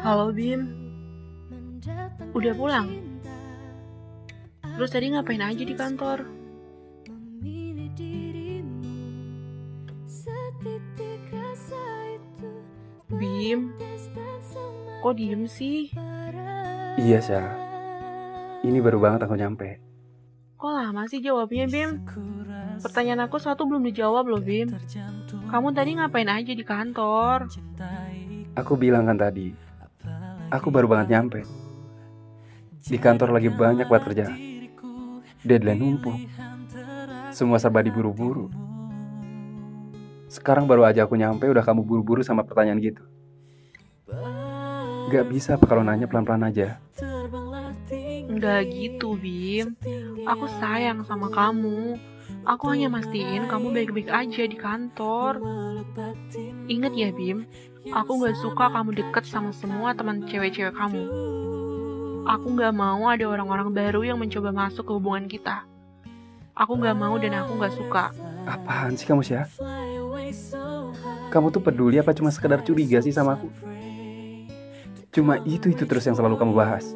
Halo Bim, udah pulang? Terus tadi ngapain aja di kantor? Bim, kok diem sih? Iya, Syah. Ini baru banget aku nyampe. Kok lama sih jawabnya Bim? Pertanyaan aku satu belum dijawab loh Bim. Kamu tadi ngapain aja di kantor? Aku bilang kan tadi, aku baru banget nyampe. Di kantor lagi banyak buat kerja. Deadline numpuk. Semua serba diburu-buru. Sekarang baru aja aku nyampe udah kamu buru-buru sama pertanyaan gitu. Gak bisa apa kalau nanya pelan-pelan aja. Enggak gitu Bim. Aku sayang sama kamu. Aku hanya mastiin kamu baik-baik aja di kantor. Ingat ya Bim, aku gak suka kamu deket sama semua teman cewek-cewek kamu. Aku gak mau ada orang-orang baru yang mencoba masuk ke hubungan kita. Aku gak mau dan aku gak suka. Apaan sih kamu, Syah? Kamu tuh peduli apa cuma sekedar curiga sih sama aku? Cuma itu-itu terus yang selalu kamu bahas.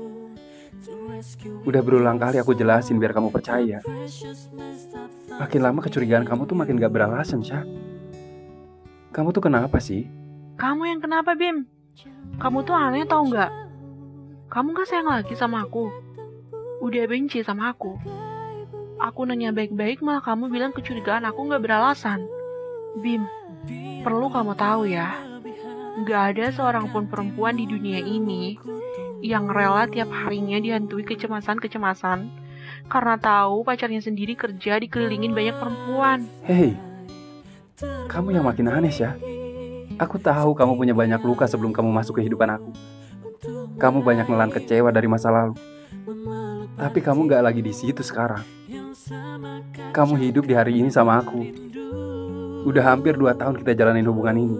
Udah berulang kali aku jelasin biar kamu percaya. Makin lama kecurigaan kamu tuh makin gak beralasan, Syah. Kamu tuh kenapa sih? Kamu yang kenapa Bim? Kamu tuh aneh tau nggak? Kamu gak sayang lagi sama aku? Udah benci sama aku? Aku nanya baik-baik malah kamu bilang kecurigaan aku gak beralasan. Bim, perlu kamu tahu ya, gak ada seorang pun perempuan di dunia ini yang rela tiap harinya dihantui kecemasan-kecemasan karena tahu pacarnya sendiri kerja dikelilingin banyak perempuan. Hei, kamu yang makin aneh ya. Aku tahu kamu punya banyak luka sebelum kamu masuk ke kehidupan aku. Kamu banyak melan kecewa dari masa lalu. Tapi kamu gak lagi di situ sekarang. Kamu hidup di hari ini sama aku. Udah hampir dua tahun kita jalanin hubungan ini.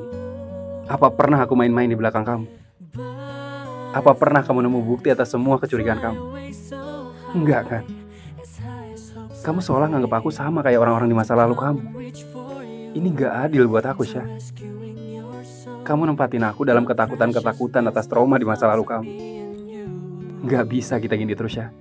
Apa pernah aku main-main di belakang kamu? Apa pernah kamu nemu bukti atas semua kecurigaan kamu? Enggak kan? Kamu seolah nganggap aku sama kayak orang-orang di masa lalu kamu. Ini gak adil buat aku, Syah. Kamu nempatin aku dalam ketakutan-ketakutan atas trauma di masa lalu kamu. Gak bisa kita gini terus, ya.